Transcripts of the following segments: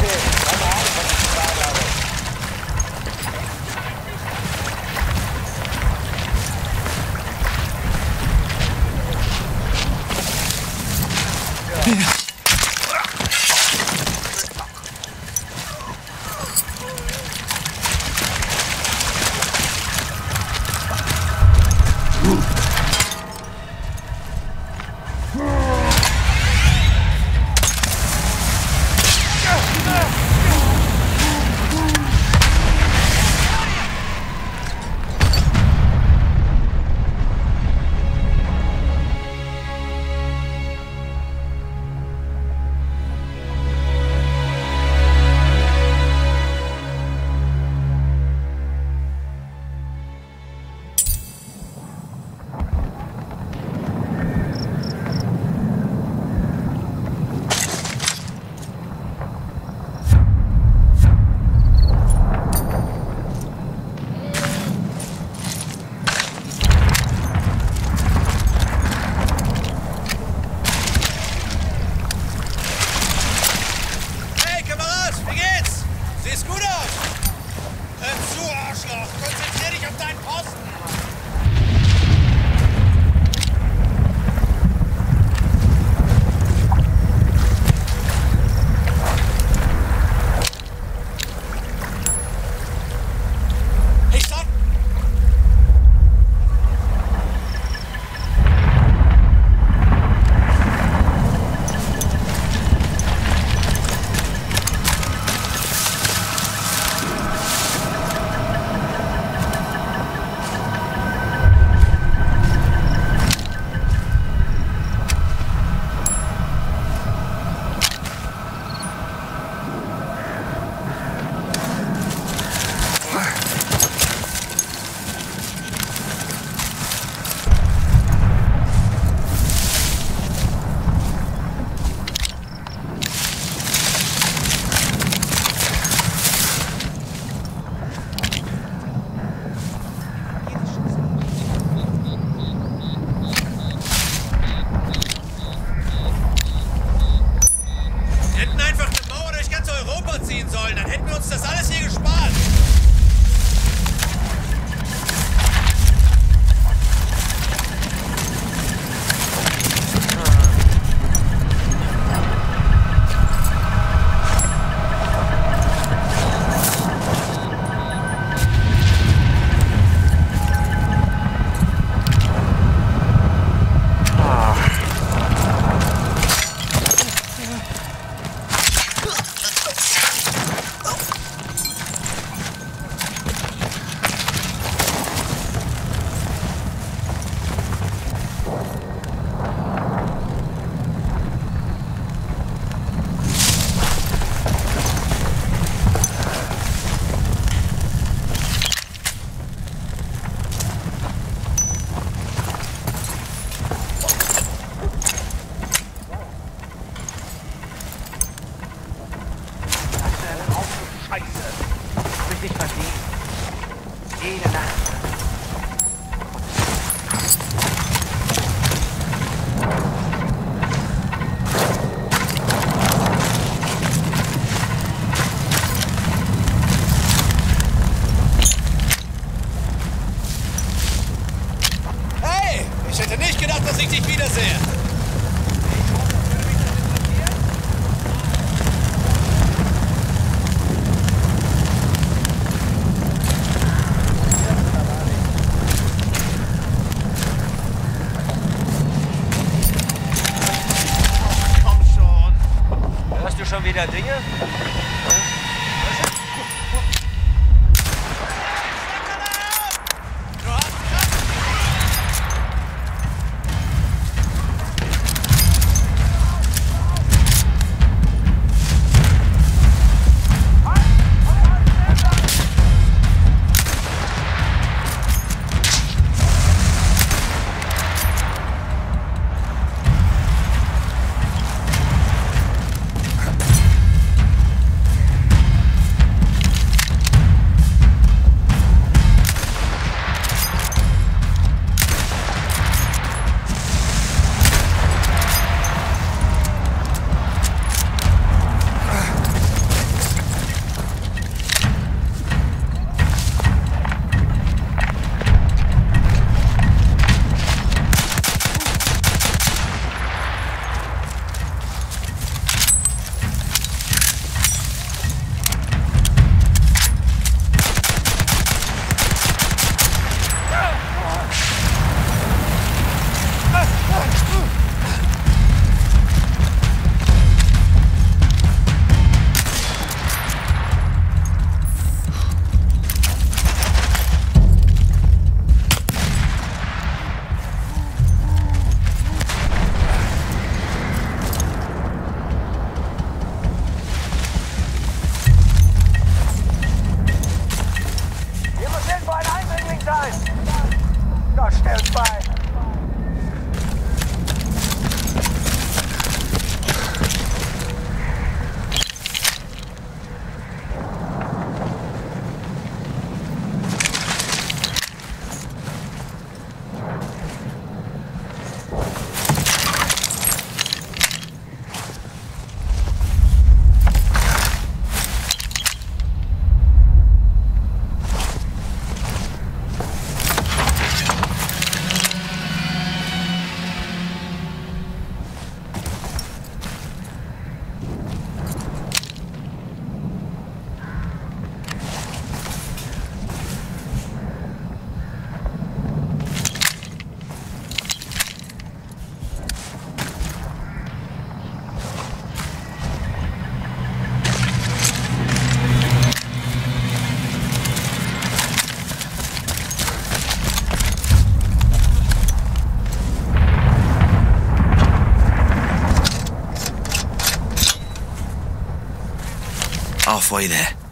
here. mira, tenía Halfway there.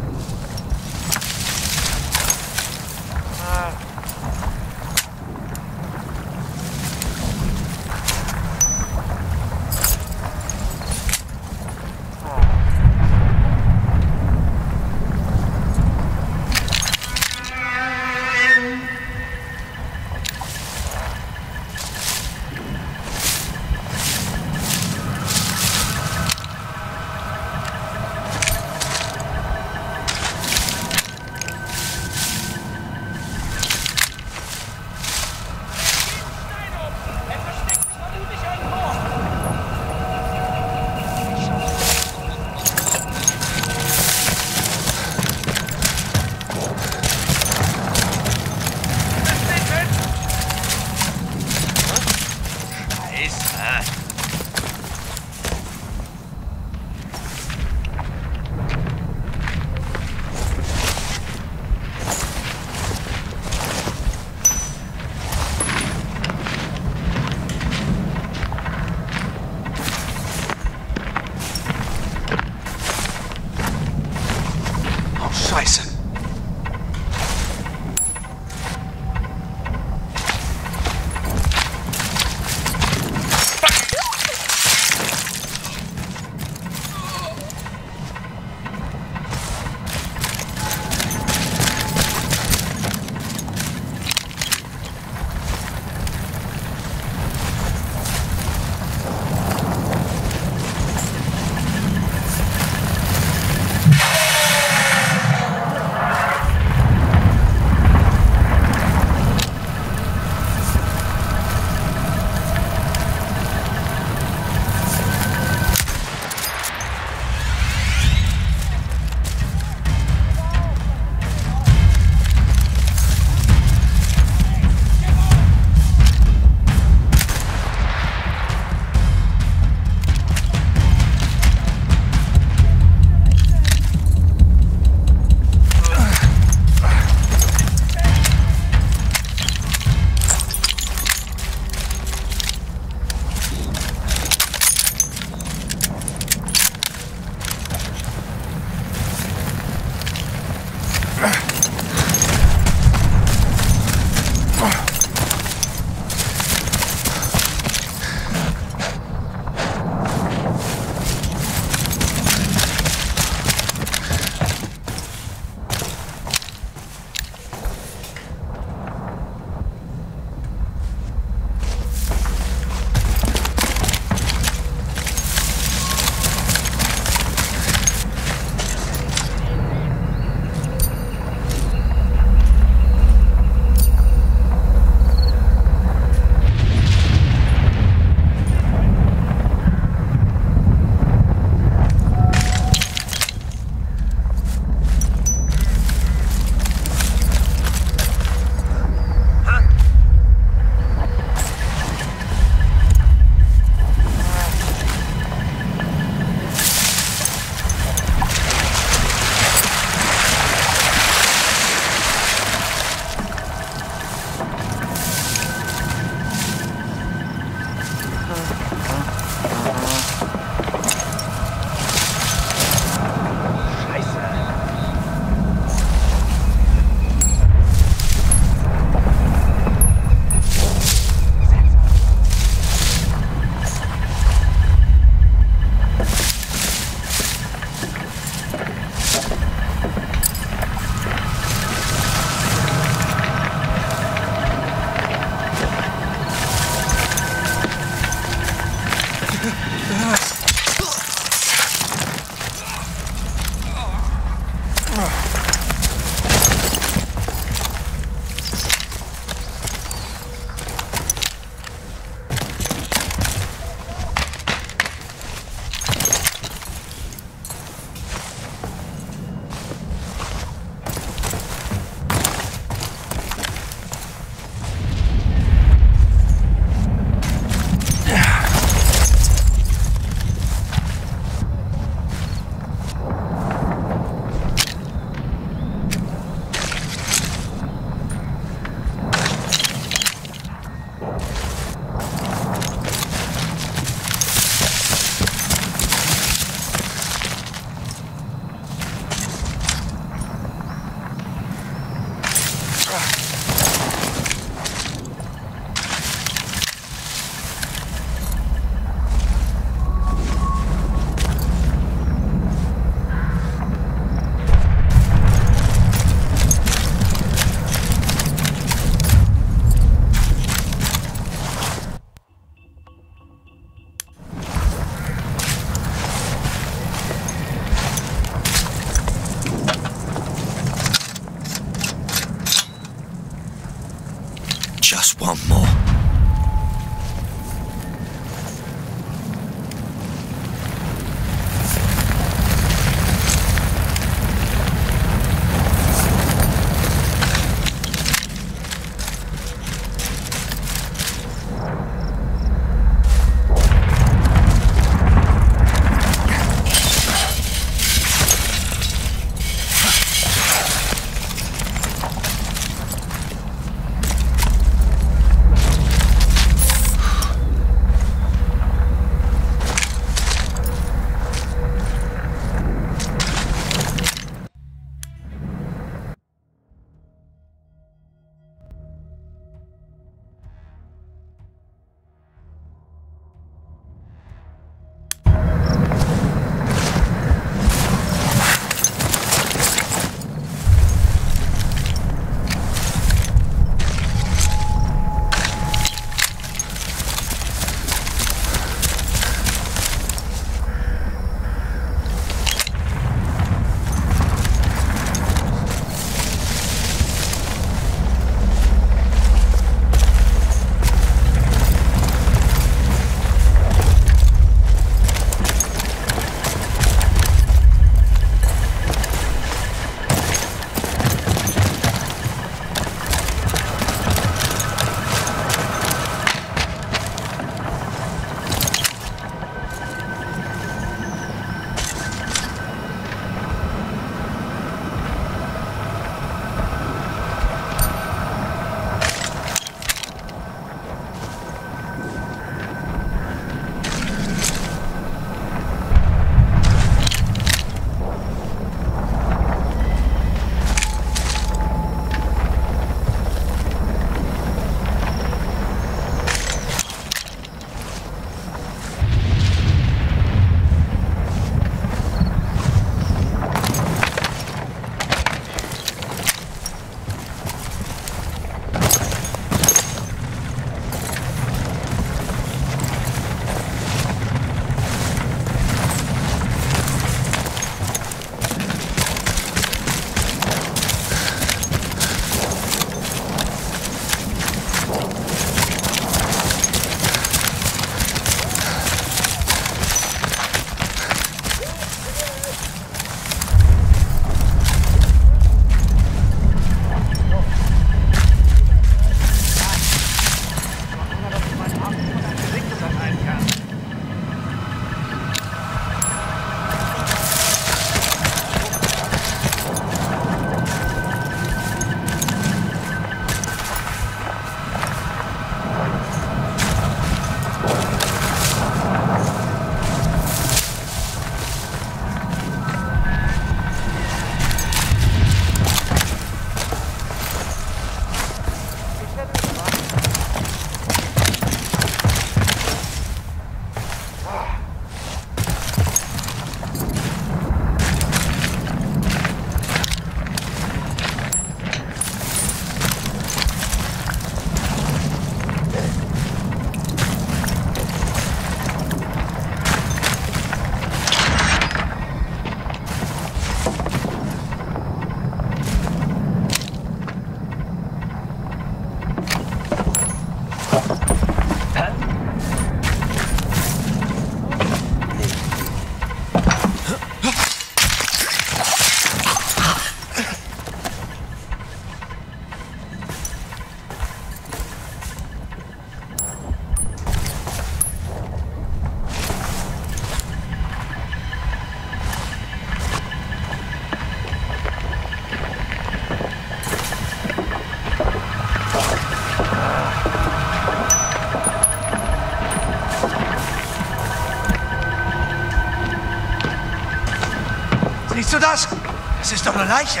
Ist doch eine Leiche.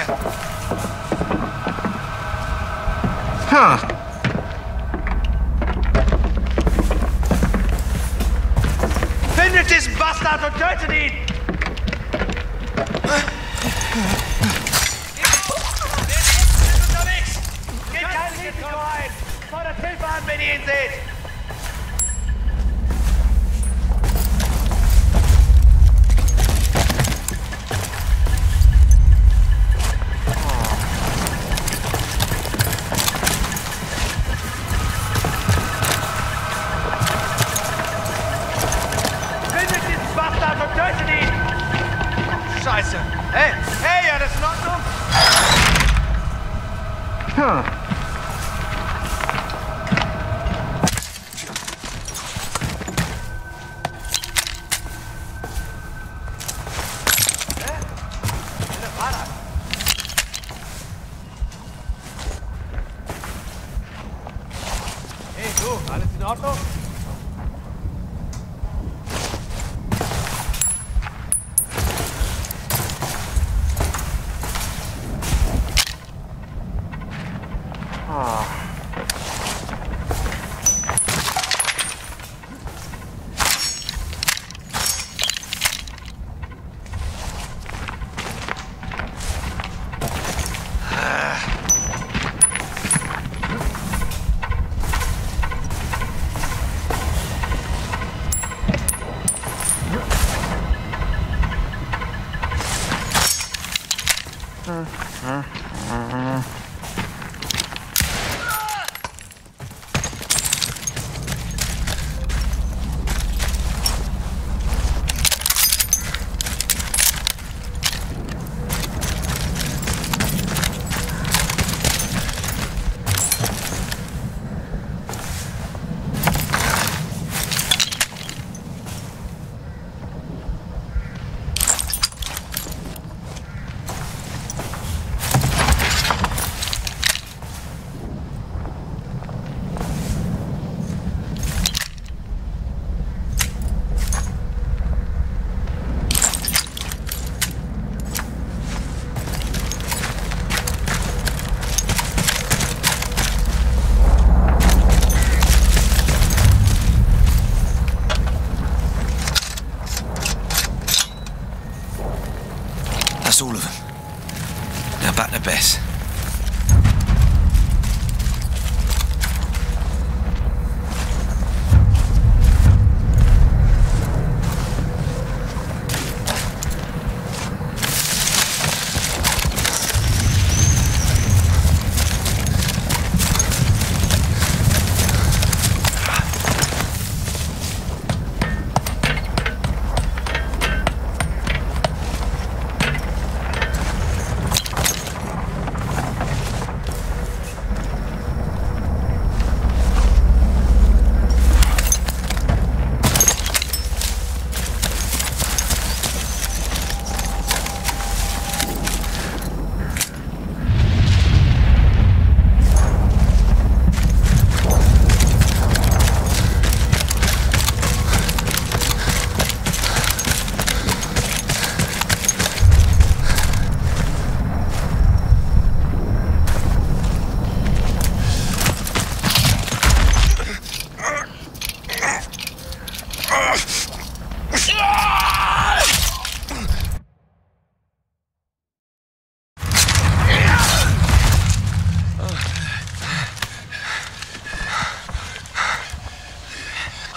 Huh. Findet diesen Bastard und tötet ihn! unterwegs! Geht kein Risiko ein! Fordert Hilfe an, wenn ihr ihn seht!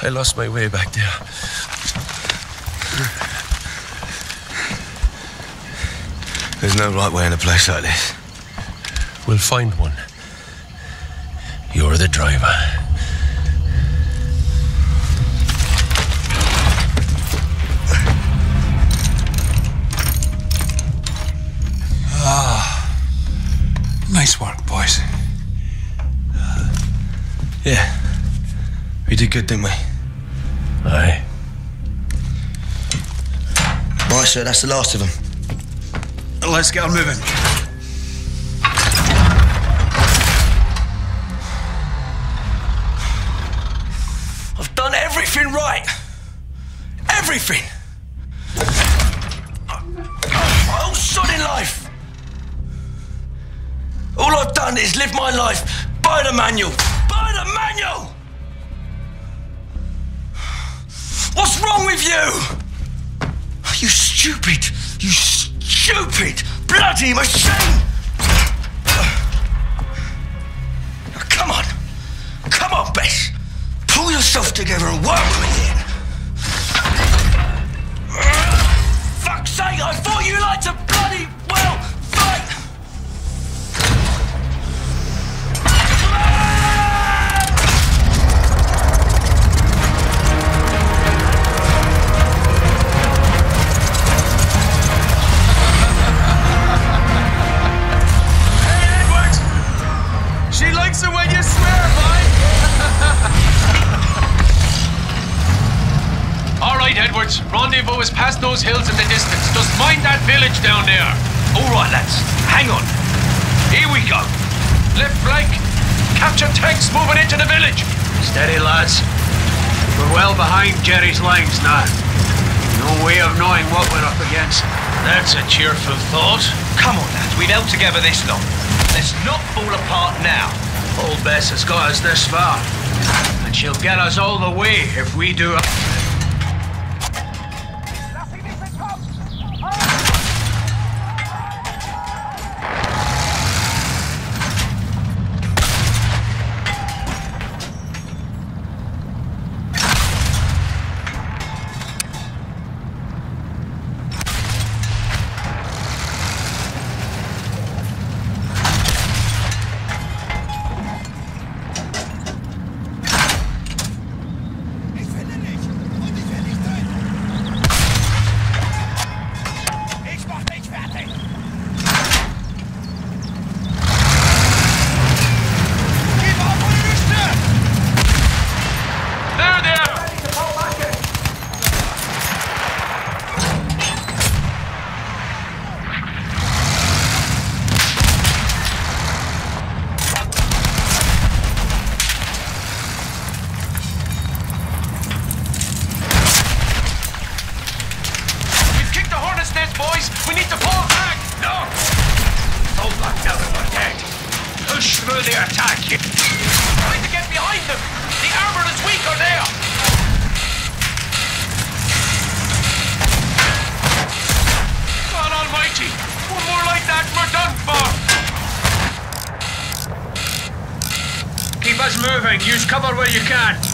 I lost my way back there. There's no right way in a place like this. We'll find one. You're the driver. Ah. Nice work, boys. Yeah. We did good, didn't we? sir. That's the last of them. Let's get on moving. I've done everything right. Everything. My whole sodding life. All I've done is live my life by the manual. By the manual! What's wrong with you? stupid, you stupid bloody machine! Now come on, come on, Bess. Pull yourself together and work Steady, lads. We're well behind Jerry's lines now. No way of knowing what we're up against. That's a cheerful thought. Come on, lads. We've held together this long. Let's not fall apart now. Old Bess has got us this far. And she'll get us all the way if we do... you got?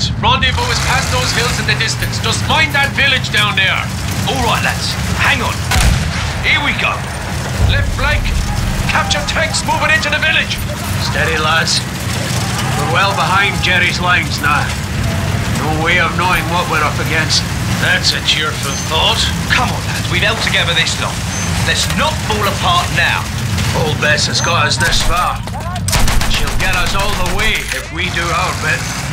Edwards. Rendezvous is past those hills in the distance. Just mind that village down there. All right, lads. Hang on. Here we go. Left flank. Capture tanks moving into the village. Steady, lads. We're well behind Jerry's lines now. No way of knowing what we're up against. That's a cheerful thought. Come on, lads. We've held together this long. Let's not fall apart now. Old Bess has got us this far. She'll get us all the way if we do our bit.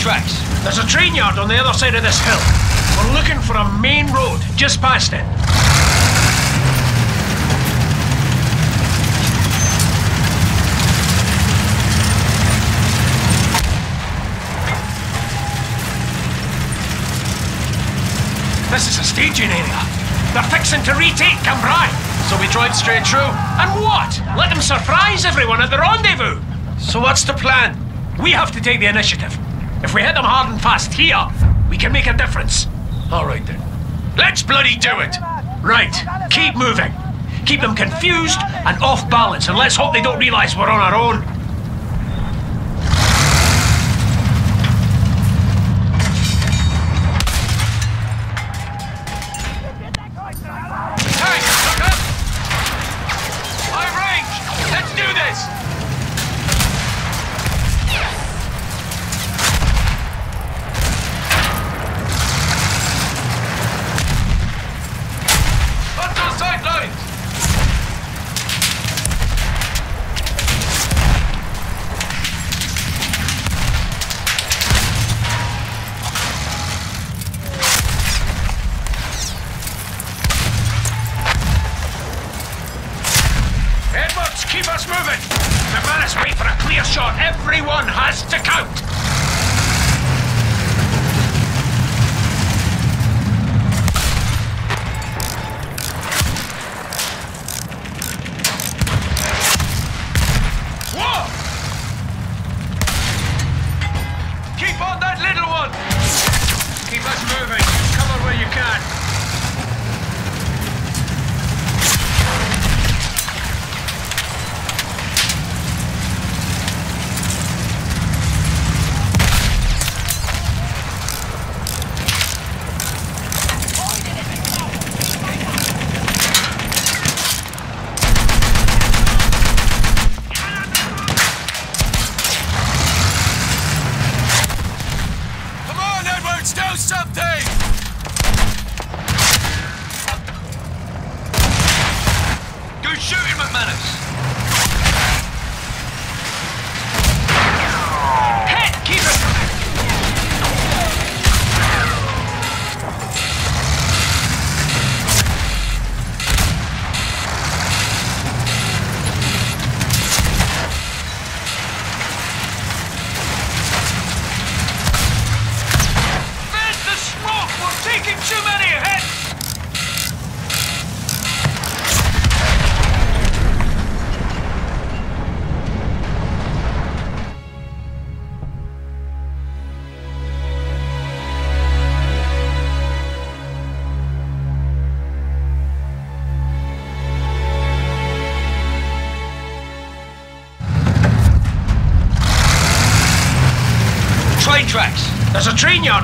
Tracks. There's a train yard on the other side of this hill. We're looking for a main road just past it. This is a staging area. They're fixing to retake Cambrai. So we drive straight through. And what? Let them surprise everyone at the rendezvous. So what's the plan? We have to take the initiative. If we hit them hard and fast here, we can make a difference. All right then. Let's bloody do it! Right, keep moving. Keep them confused and off balance, and let's hope they don't realize we're on our own.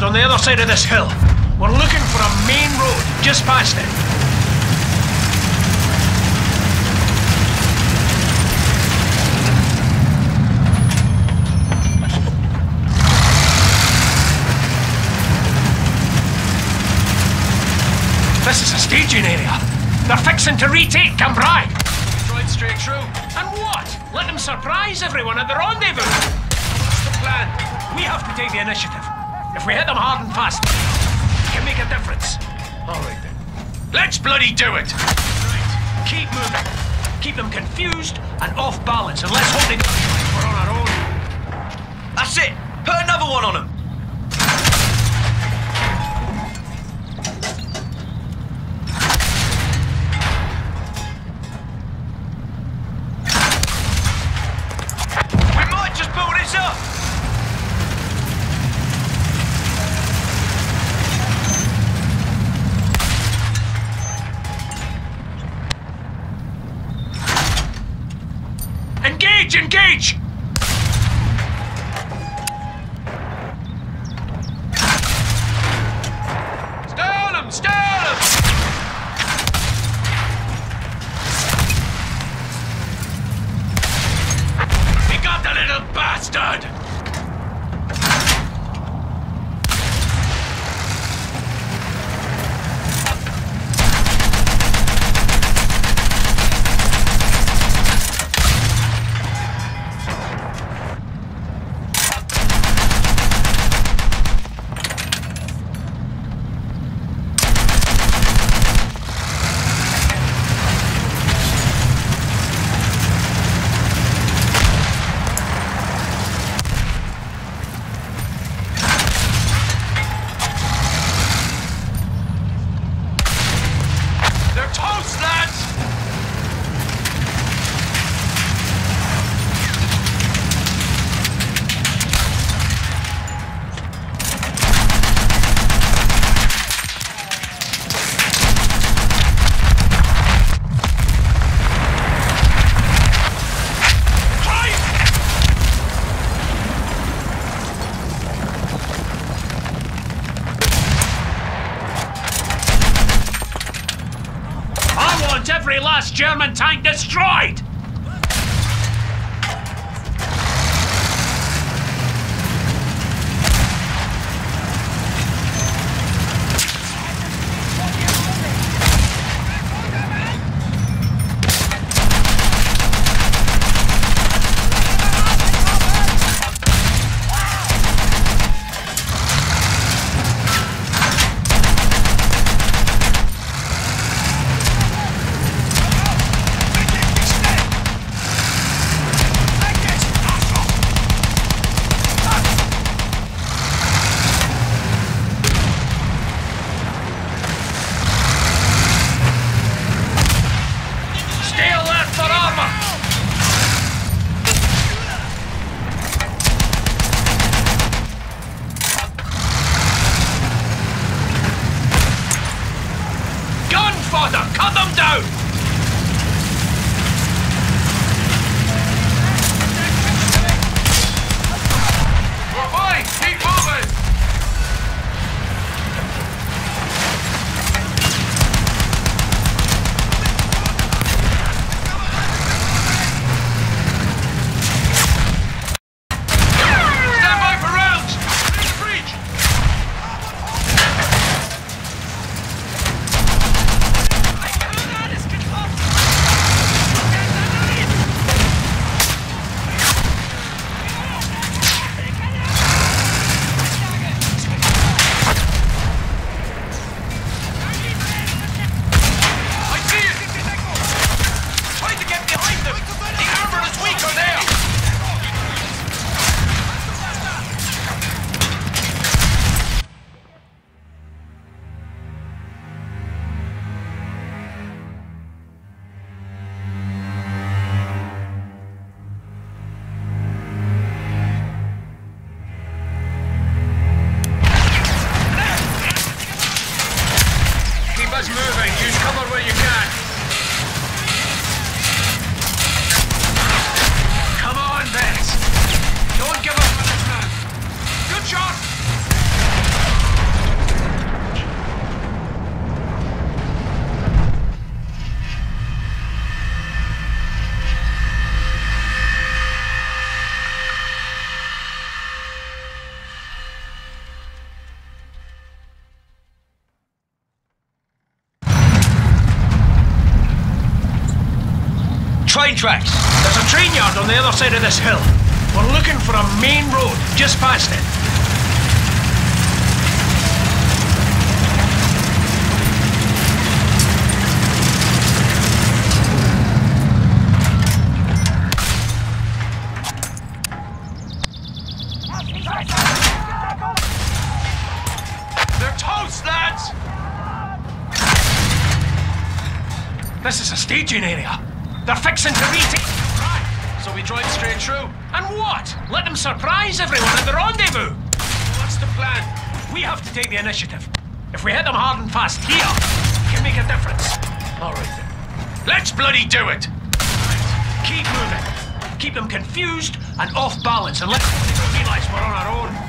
On the other side of this hill. We're looking for a main road just past it. This is a staging area. They're fixing to retake Cambrai. Drive straight through. And what? Let them surprise everyone at the rendezvous. What's the plan? We have to take the initiative. If we hit them hard and fast, it can make a difference. All right then. Let's bloody do it! Right. Keep moving. Keep them confused and off balance, and let's hope they don't think we're on our own. That's it! Put another one on them! We might just build this up! Engage! tracks. There's a train yard on the other side of this hill. We're looking for a main road just past it. They're toast, lads! This is a staging area. They're fixing to retake. Right. So we drive straight through. And what? Let them surprise everyone at the rendezvous. What's the plan? We have to take the initiative. If we hit them hard and fast here, it can make a difference. All right then. Let's bloody do it. Right. Keep moving. Keep them confused and off balance and let them realize we're on our own.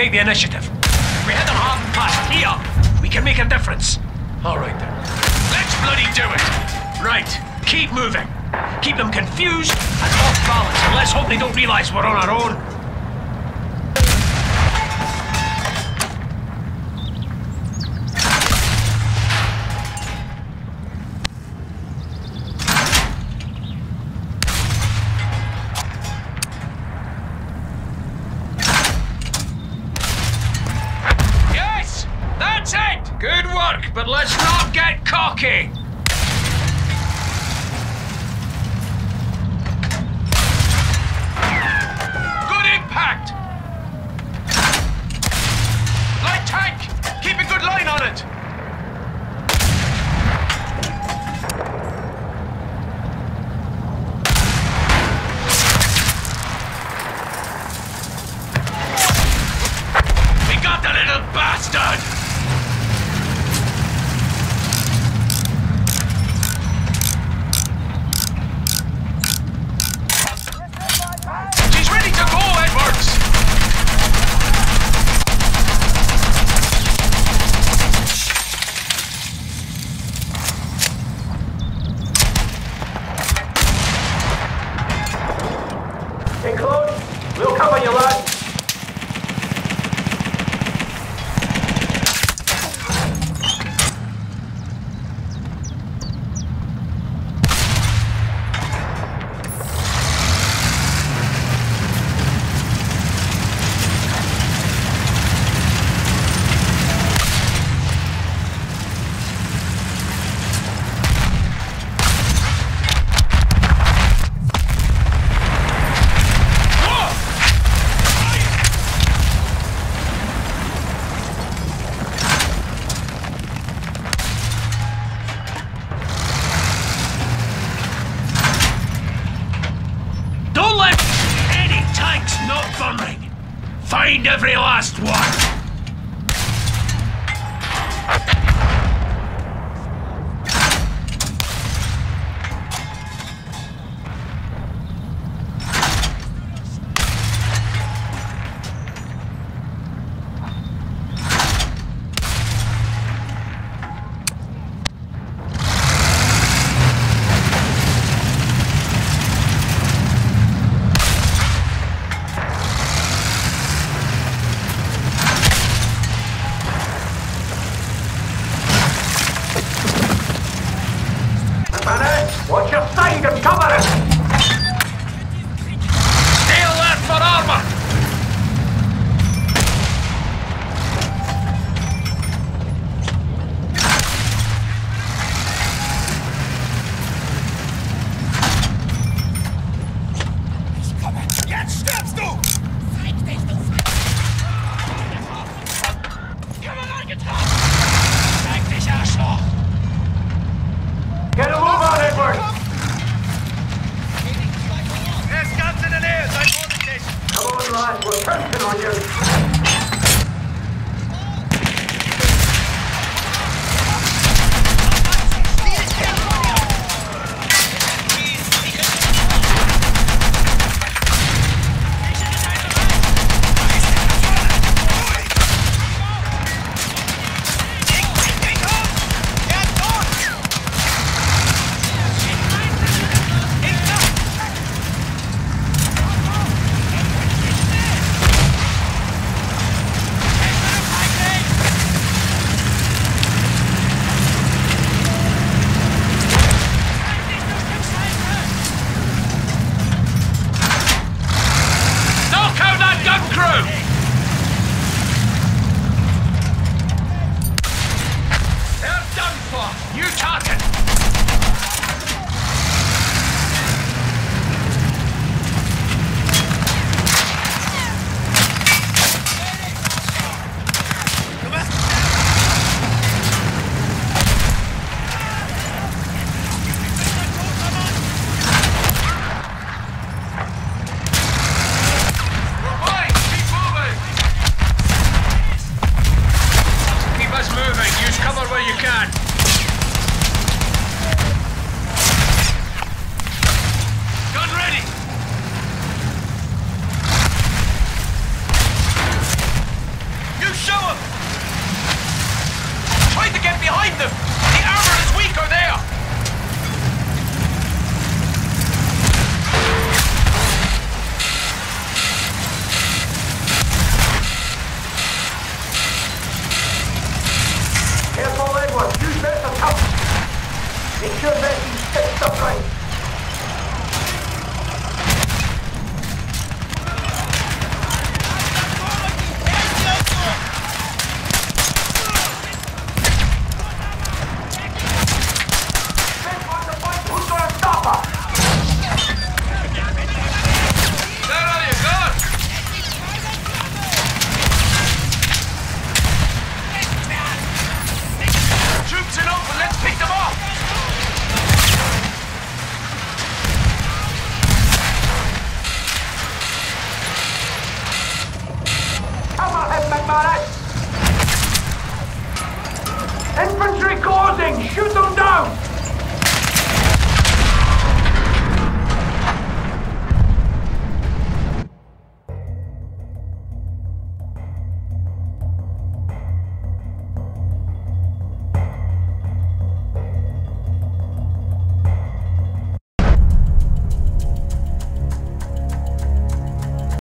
take the initiative. We hit them hard and fast, here. We can make a difference. All right, then. Let's bloody do it! Right, keep moving. Keep them confused and off balance, and let's hope they don't realize we're on our own. Find every last one.